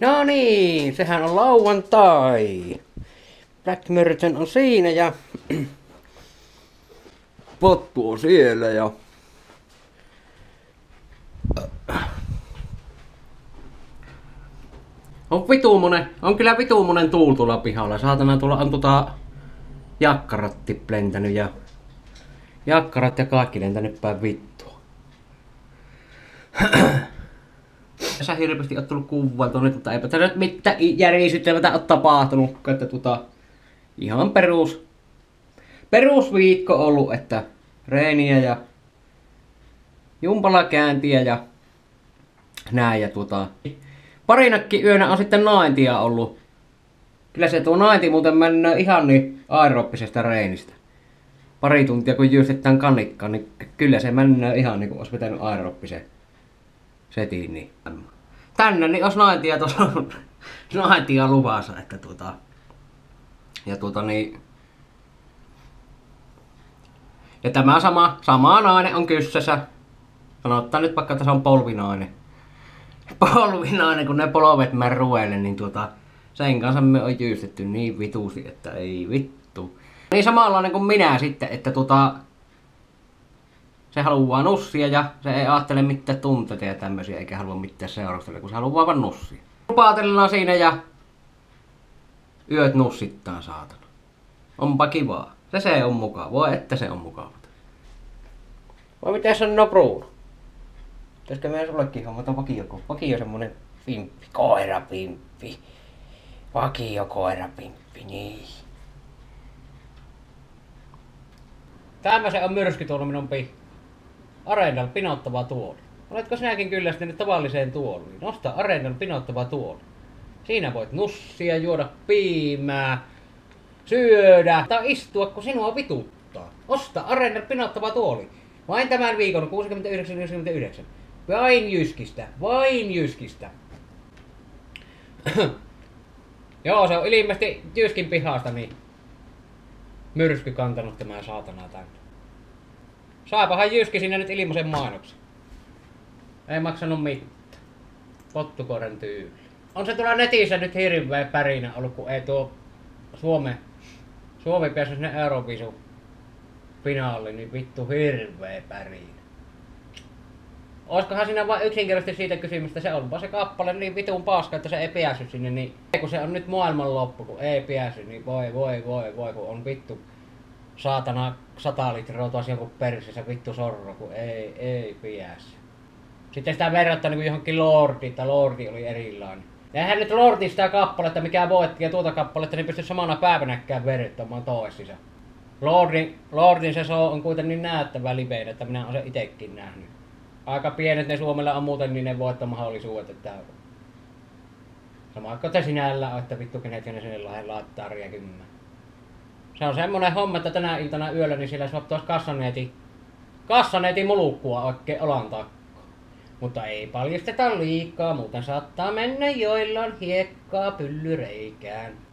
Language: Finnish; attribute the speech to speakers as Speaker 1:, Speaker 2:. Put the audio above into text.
Speaker 1: No niin, sehän on lauantai. Black Merton on siinä ja pottu on siellä ja on vituumonen, on kyllä vituumonen tuul tuolla pihalla. Saatana tuolla on tota jakkaratti lentänyt ja jakkarat ja kaikki lentänyt päin vittua. Tässä hirveästi on tullut kuvailtua nyt, mutta eipä tässä nyt mitään järisyttävää ole tapahtunut. Että tota, ihan perus, perusviikko ollut, että reeniä ja jumpala kääntiä ja näin ja tota, parinakki yönä on sitten naintia ollut. Kyllä se tuo nainti muuten mennään ihan niin aerobisesta reinistä. Pari tuntia kun jyystetään kanikkaan, niin kyllä se mennään ihan niin kuin olisi vetänyt aerobisen setin. Niin. Tänne niin olisi naintia tuossa naintia luvassa, että tuota, ja tuota niin, ja tämä sama, sama nainen on kyssässä. Sanotaan nyt vaikka, että se on polvinainen. Polvinainen, kun ne polvet märruelle, niin tuota, sen kanssa me on jyystetty niin vitusti, että ei vittu. Niin samanlainen kuin minä sitten, että tuota, se haluaa nussia ja se ei ajattele mitään tunteita ja tämmöisiä, eikä halua mitään seurustella, kun se haluaa vain nussia. Paatellaan siinä ja yöt nussittaa saatana. Onpa kivaa. Se se on mukava. Voi että se on mukava. Vai mitä sanoo Bruno? Pitäisikö meidän sullekin hommata vakio, vakio semmonen pimppi, koirapimppi. Vakio koirapimppi, niin. Tämä se on myrsky tuolla minun pi. Areenalla pinottava tuoli. Oletko sinäkin kyllästynyt tavalliseen tuoliin? Nosta areenalla pinottava tuoli. Siinä voit nussia, juoda piimää, syödä tai istua, kun sinua vituttaa. Osta Areener pinottava tuoli. Vain tämän viikon 69,99. Vain Jyskistä. Vain Jyskistä. Joo, se on ilmeisesti Jyskin pihasta, niin myrsky kantanut tämä saatana tänne. Saapahan Jyski sinne nyt ilmaisen mainoksen. Ei maksanut mitään. Pottukoren tyyli. On se tuolla netissä nyt hirveä pärinä ollut, kun ei tuo Suome, Suomi pääsi sinne Eurovisu finaaliin, niin vittu hirveä pärinä. Olisikohan siinä vain yksinkertaisesti siitä kysymystä, se on vaan se kappale niin vitun paska, että se ei päässyt sinne, niin kun se on nyt maailman loppu, kun ei pääsy, niin voi voi voi voi, kun on vittu saatana sata litraa taas jonkun persissä vittu sorro, kun ei, ei päässyt. Sitten sitä verrattaa niin johonkin Lordi, että Lordi oli erilainen. Eihän nyt Lordi sitä kappaletta, mikä voitti ja tuota kappaletta, niin pysty samana päivänäkään verrattamaan toisissa. Lordin, Lordin se on kuitenkin niin näyttävä liveen, että minä olen se itekin nähnyt. Aika pienet ne Suomella on muuten niin ne voittomahdollisuudet, että sama kuin te sinällä että vittu kenet ne sinne laittaa riekymään. Se on semmonen homma, että tänä iltana yöllä niin siellä saa kassaneeti, kassaneeti mulukkua oikein olan takka. Mutta ei paljasteta liikaa, muuten saattaa mennä joillaan hiekkaa pyllyreikään.